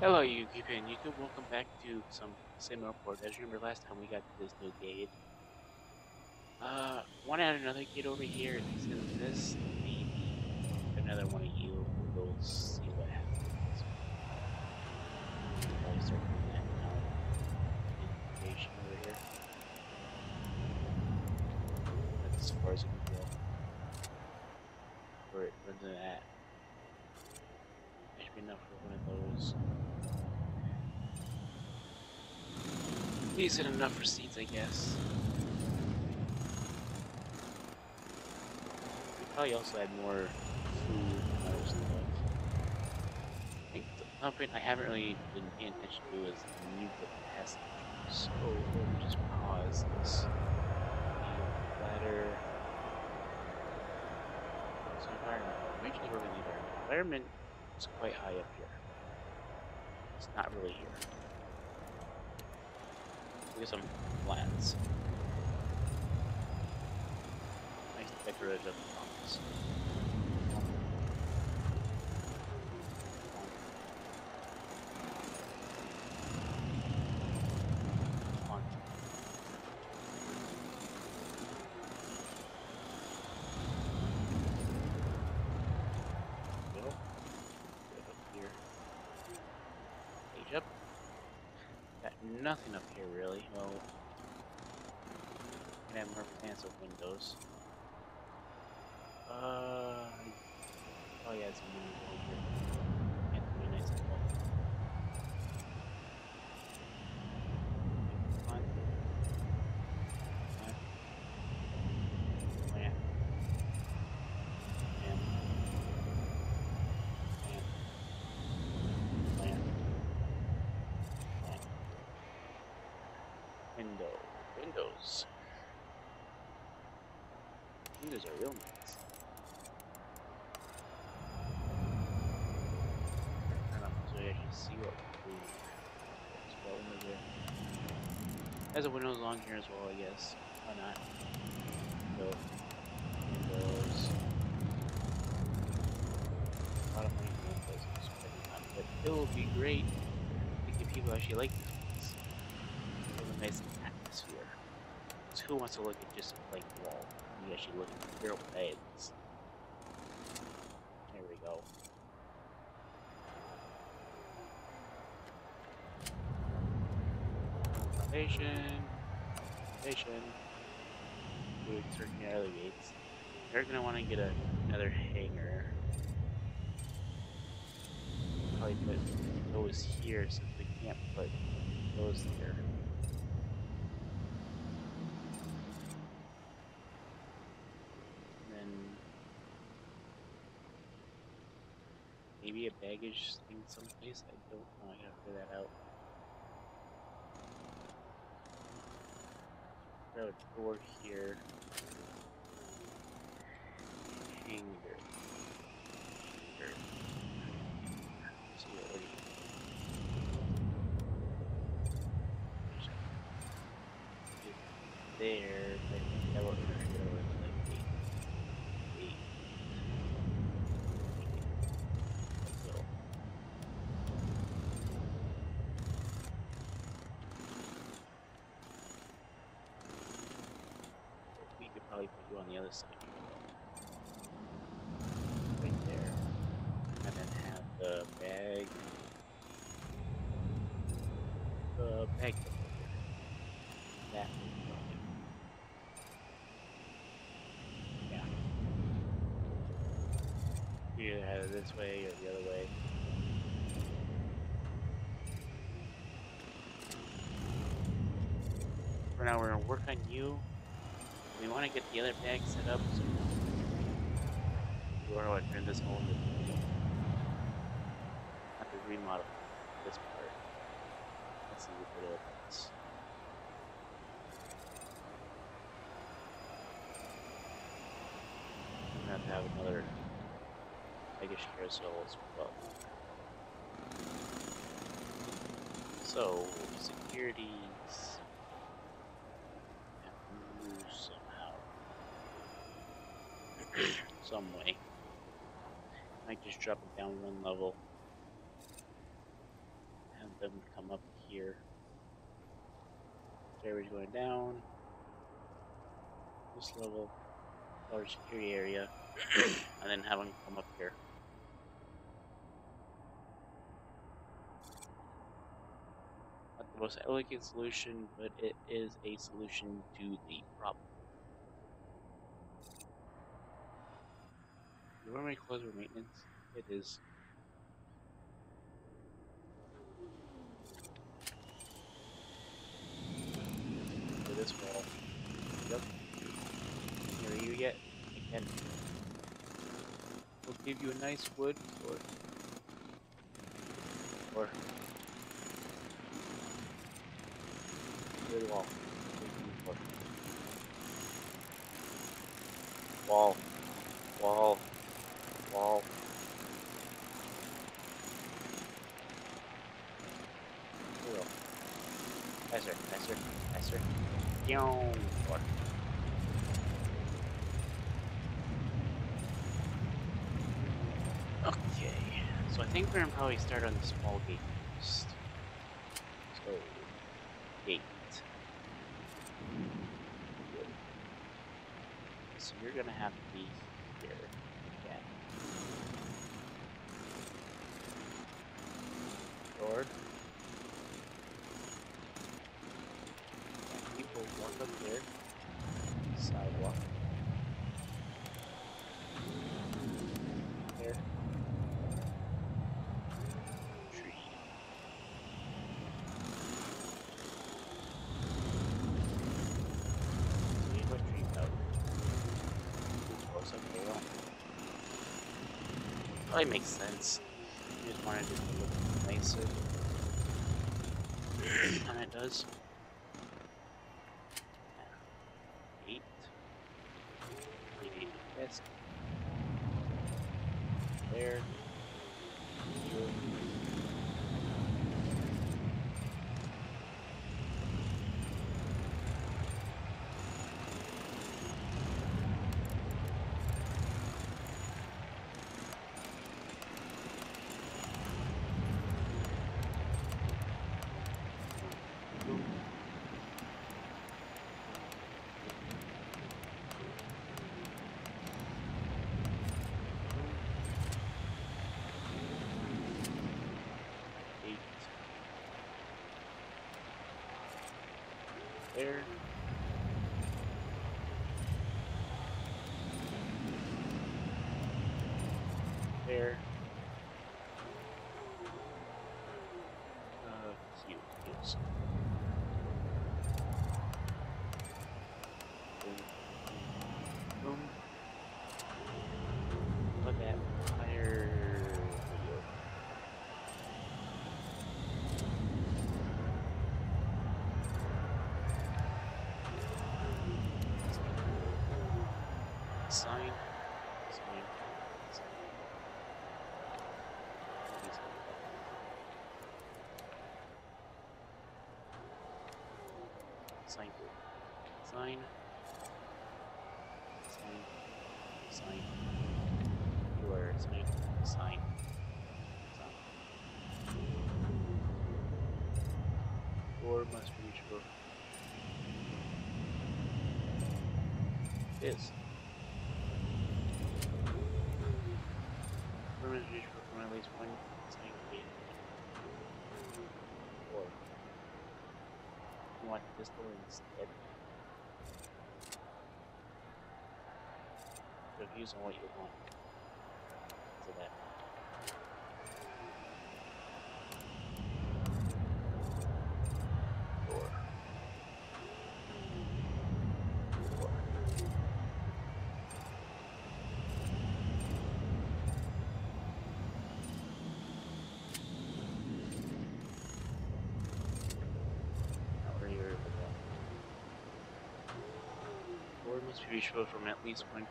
Hello, Yuki and Yuki. Welcome back to some SimAirport. As you remember last time we got to this new gate. Uh, want to add another gate over here. This, maybe another one of you. We'll see what happens. Probably start doing that now. Information over here. That's as far as it can go. Where it runs at. That should be enough for one of those. Decent enough for seeds, I guess. We probably also had more food than I think the something I haven't really been paying attention to is mute the passage. So me just pause this. Ladder. So environment. Eventually we're going to environment. Environment is quite high up here. It's not really here. Look at some plants. Nice decorative plants. Nothing up here really. Well, can have more plants with windows. Uh, oh yeah, it's a mini over here. Windows. Windows are real nice. Turn up so you actually see what we as well windows there. Has a windows along here as well, I guess. Why not? Windows. A lot of money for windows, but it will be great if people actually like these ones. Have a nice atmosphere. So who wants to look at just a blank wall? You actually look at real beds. There we go. Foundation. Foundation. Of the gates. They're gonna want to get a, another hanger. Probably put those here since we can't put those there. And then maybe a baggage thing someplace. I don't know. I gotta figure that out. Throw a door here. See what there, but I think that will interfere with like eight. Eight. Like so. We you on the other side. Right there. And then have the bag. The bag. That would be probably Yeah. You either have it this way or the other way. For now, we're gonna work on you. We want to get the other bag set up. So we want gonna turn this whole into have to remodel this part. Let's see if it opens. I'm gonna have to have another Eggish carousel as well. So, securities have to move somehow. Some way. Might just drop it down one level. Have them come up here. Stairways going down. This level, large security area, and then have them come up here. Not the most elegant solution, but it is a solution to the problem. You want me to close maintenance? It is. For this wall. Yep. Here you get again. We'll give you a nice wood or or wood wall. Wall. Wall. Wall. Cool. Nicer, nicer, nicer. Young. Or Okay, so I think we're gonna probably start on the small gate first. So, gate. So you're gonna have to be here. Yeah. Door. People walk up there. Sidewalk. There. Tree. Leave a tree out. Close up the wall. Probably makes sense. You just wanted to look nicer. and it does. There. There. Uh, cute, yes. Boom. Boom. Look at fire video. Sign. Sign. Sign. Sign. Sign. Sign. Sign. You are sign. Sign. Door must. Is. Door must be reachable from at least one sign gate. Or you want this door instead. So views on what you want. So that. Door. Door. Now where you're able to Door must be reachable from at least one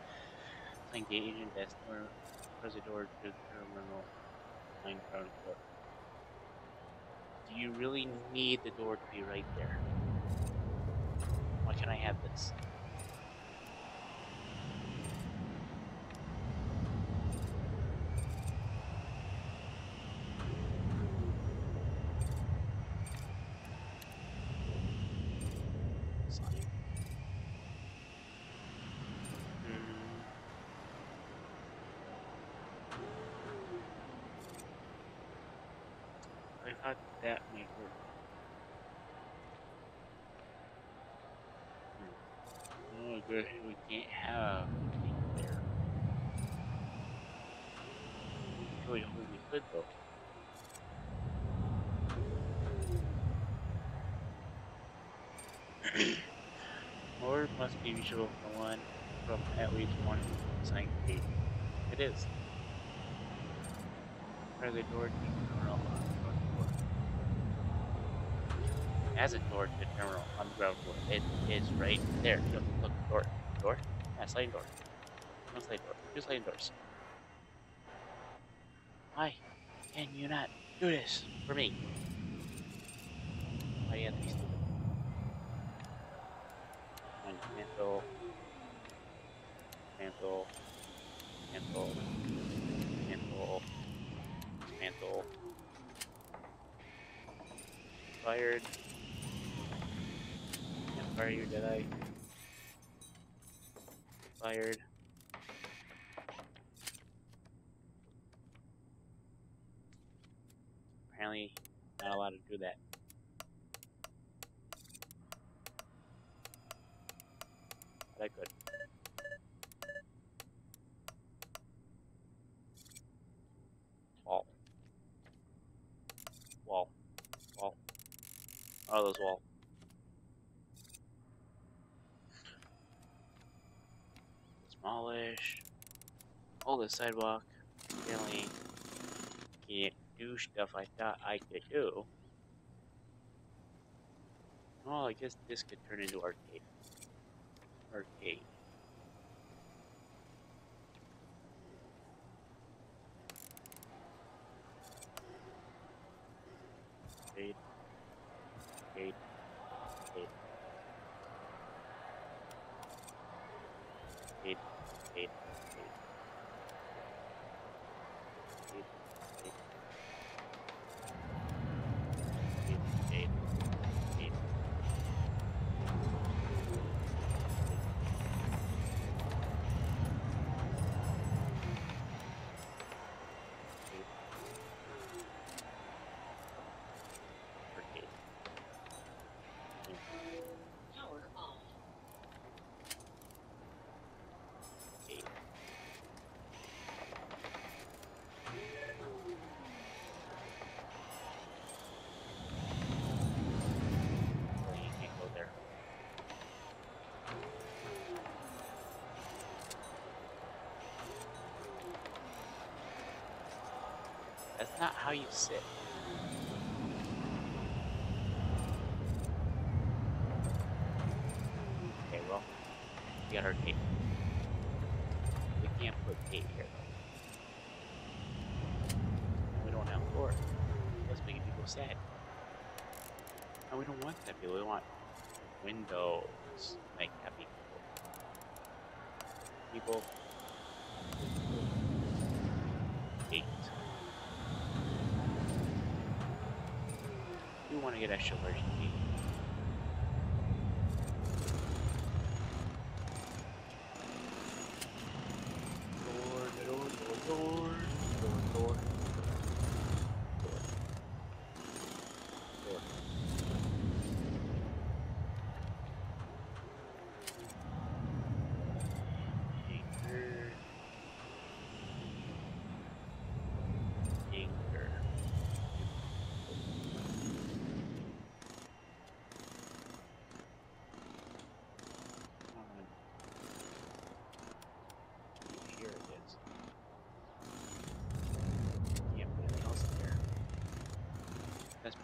the agent desk or door to the terminal line ground floor. Do you really need the door to be right there? Why can't I have this? Thought that might work. Hmm. Oh, good. We can't have anything there. Really hope we could though. Or must be reachable from one from at least one sign gate. It is. Where the door to the terminal on the ground floor. As a door to the terminal on the ground floor. It is right there. Look, look, door. Door? Yeah, sliding door. No sliding door. Two sliding doors. Why can you not do this for me? Why do you have to be stupid? One mantle. Mantle. Mantle. Mantle. Mantle. Fired. Can't you, did I? Fired. Apparently, not allowed to do that. I could. Wall. Wall. Wall. Oh, those wall. Demolish. All the sidewalk. Apparently, can't do stuff I thought I could do. Well, I guess this could turn into. Arcade. Arcade. Arcade. Arcade. Arcade. Arcade. Arcade. Arcade. Arcade. Arcade. Arcade. Arcade. Power off. Arcade. Oh, you can't go there. That's not how you sit. Okay, well, we got our tape. We can't put tape here though. We don't have a door. That's making people sad. And we don't want that people. We want windows. Make happy people. People. Hate. Want to get extra version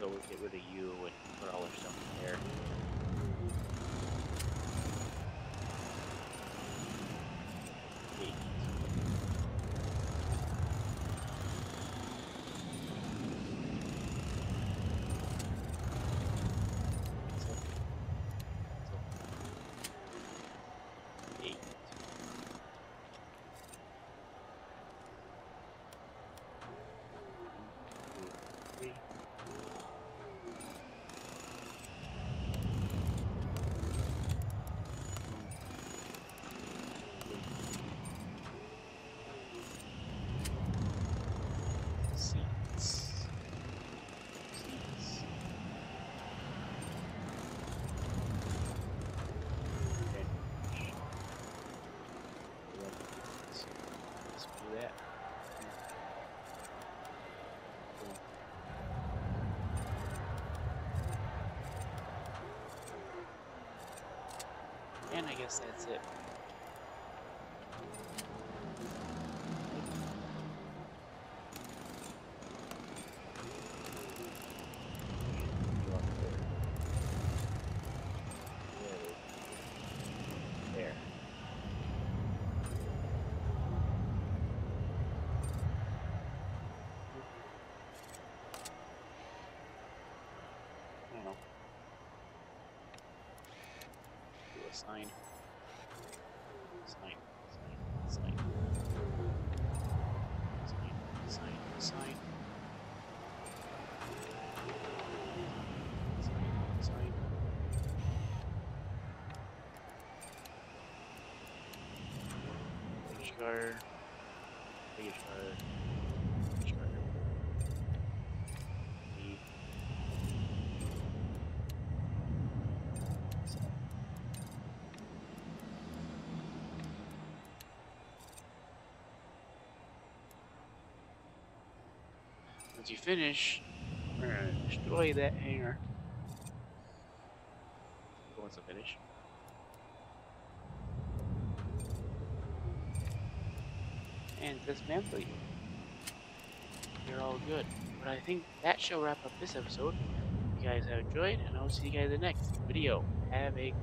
so it with a U and put all our stuff in there. I guess that's it. Don't know. Do a sign. Sign. Sign. Sign. Sign. Sign. Sign. Sign. Sign. Once you finish, we're gonna destroy that hangar. Once I finish. And dismantle you. You're all good. But I think that shall wrap up this episode. You guys have enjoyed, and I'll see you guys in the next video. Have a